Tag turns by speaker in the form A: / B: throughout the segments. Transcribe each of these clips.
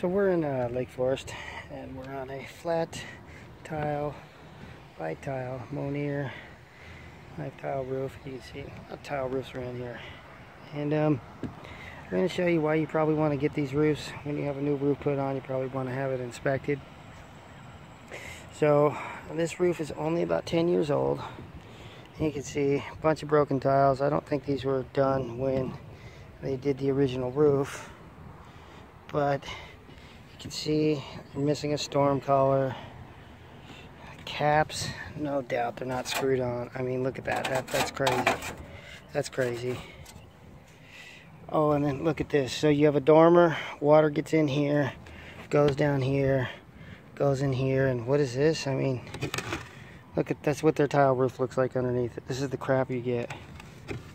A: So we're in uh, Lake Forest and we're on a flat tile, white tile, Monier, white tile roof. You can see a tile roofs around here. And um, I'm going to show you why you probably want to get these roofs. When you have a new roof put on, you probably want to have it inspected. So this roof is only about 10 years old. You can see a bunch of broken tiles. I don't think these were done when they did the original roof. But can see missing a storm collar. Caps, no doubt they're not screwed on. I mean, look at that. that that's crazy. That's crazy. Oh, and then look at this. So you have a dormer. Water gets in here, goes down here, goes in here. And what is this? I mean, look at that's what their tile roof looks like underneath it. This is the crap you get.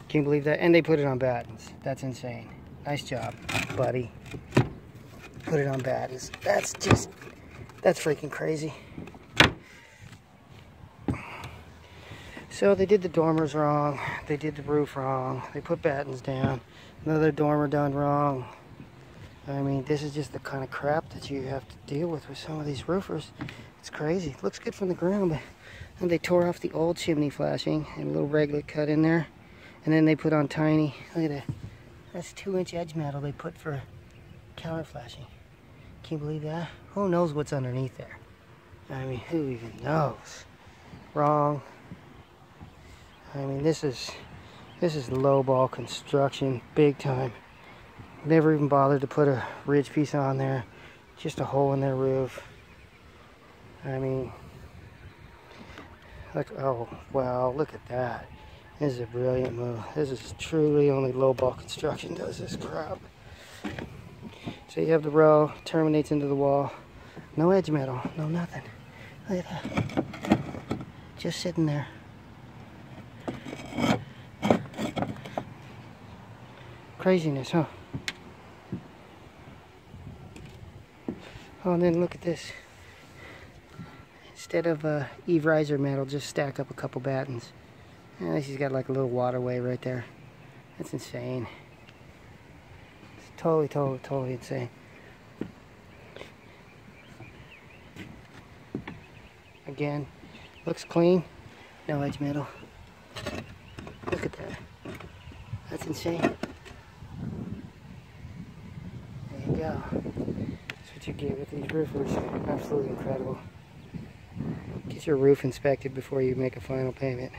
A: Can you believe that? And they put it on battens. That's insane. Nice job, buddy put it on battens. That's just, that's freaking crazy. So they did the dormers wrong. They did the roof wrong. They put battens down. Another dormer done wrong. I mean, this is just the kind of crap that you have to deal with with some of these roofers. It's crazy. It looks good from the ground, but and they tore off the old chimney flashing and a little reglet cut in there. And then they put on tiny, look at that. That's two inch edge metal they put for counter flashing. Can you believe that? Who knows what's underneath there? I mean, who even knows? Wrong. I mean, this is this is low ball construction, big time. Never even bothered to put a ridge piece on there. Just a hole in their roof. I mean, look, oh, wow, look at that. This is a brilliant move. This is truly only low ball construction does this crap. So you have the row, terminates into the wall. No edge metal, no nothing. Look at that. Just sitting there. Craziness, huh? Oh, and then look at this. Instead of uh, eave riser metal, just stack up a couple battens. And she's got like a little waterway right there. That's insane. Totally, totally, totally insane. Again, looks clean. No edge metal. Look at that. That's insane. There you go. That's what you get with these roofers. Absolutely incredible. Get your roof inspected before you make a final payment.